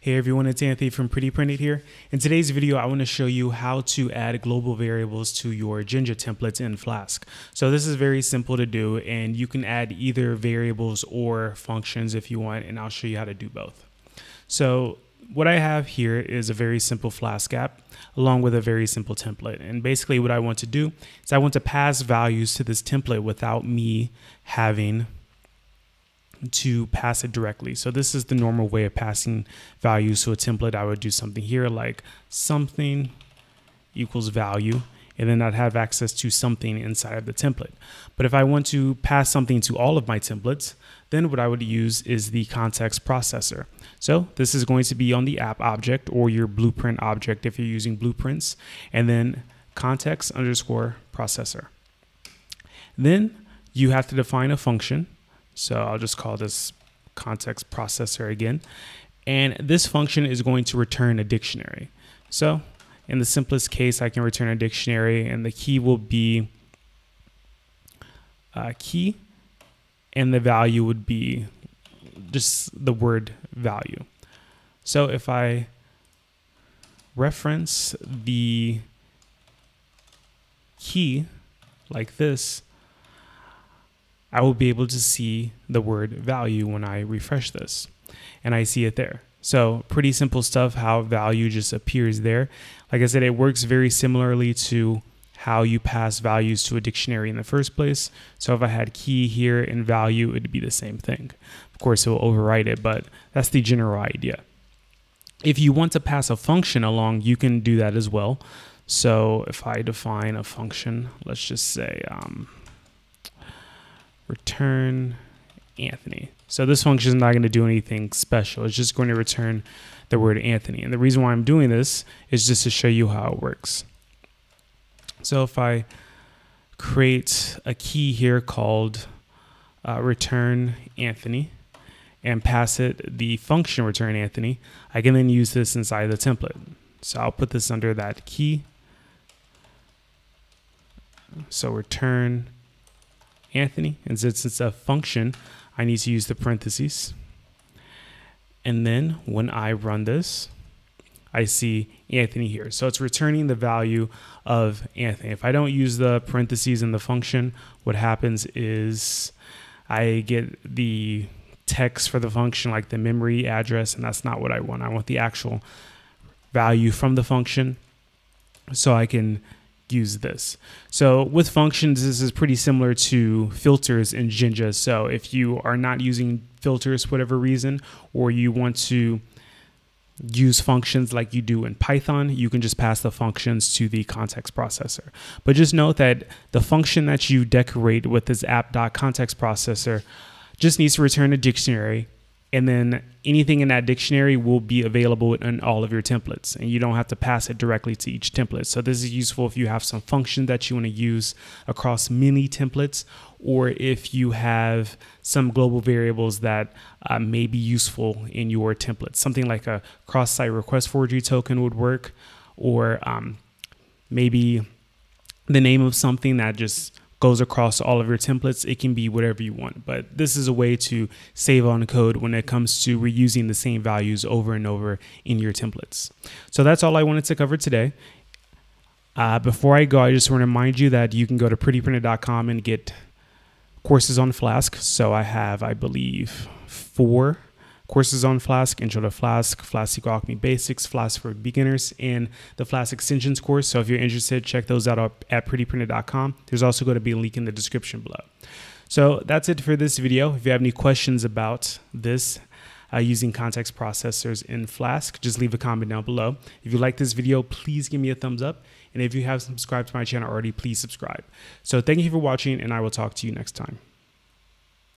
Hey everyone, it's Anthony from Pretty Printed here. In today's video, I want to show you how to add global variables to your Jinja templates in Flask. So this is very simple to do and you can add either variables or functions if you want and I'll show you how to do both. So what I have here is a very simple Flask app along with a very simple template. And basically what I want to do is I want to pass values to this template without me having to pass it directly. So this is the normal way of passing values to a template. I would do something here like something equals value, and then I'd have access to something inside of the template. But if I want to pass something to all of my templates, then what I would use is the context processor. So this is going to be on the app object or your blueprint object if you're using blueprints, and then context underscore processor. Then you have to define a function so I'll just call this context processor again. And this function is going to return a dictionary. So in the simplest case, I can return a dictionary and the key will be uh, key and the value would be just the word value. So if I reference the key like this, I will be able to see the word value when I refresh this and I see it there. So pretty simple stuff, how value just appears there. Like I said, it works very similarly to how you pass values to a dictionary in the first place. So if I had key here and value, it'd be the same thing. Of course, it will overwrite it, but that's the general idea. If you want to pass a function along, you can do that as well. So if I define a function, let's just say, um, return Anthony. So this function is not going to do anything special. It's just going to return the word Anthony. And the reason why I'm doing this is just to show you how it works. So if I create a key here called uh, return Anthony and pass it the function return Anthony, I can then use this inside the template. So I'll put this under that key. So return Anthony. And since it's a function, I need to use the parentheses. And then when I run this, I see Anthony here. So it's returning the value of Anthony. If I don't use the parentheses in the function, what happens is I get the text for the function, like the memory address, and that's not what I want. I want the actual value from the function so I can use this. So with functions, this is pretty similar to filters in Jinja. So if you are not using filters for whatever reason, or you want to use functions like you do in Python, you can just pass the functions to the context processor. But just note that the function that you decorate with this app.context processor just needs to return a dictionary and then anything in that dictionary will be available in all of your templates. And you don't have to pass it directly to each template. So this is useful if you have some function that you want to use across many templates or if you have some global variables that uh, may be useful in your templates something like a cross-site request forgery token would work or um, maybe the name of something that just goes across all of your templates. It can be whatever you want, but this is a way to save on code when it comes to reusing the same values over and over in your templates. So that's all I wanted to cover today. Uh, before I go, I just want to remind you that you can go to prettyprinted.com and get courses on Flask. So I have, I believe, four courses on Flask, Intro to Flask, Flask SQL Alchemy Basics, Flask for Beginners, and the Flask Extensions course. So if you're interested, check those out at prettyprinted.com. There's also going to be a link in the description below. So that's it for this video. If you have any questions about this, uh, using context processors in Flask, just leave a comment down below. If you like this video, please give me a thumbs up. And if you have subscribed to my channel already, please subscribe. So thank you for watching, and I will talk to you next time.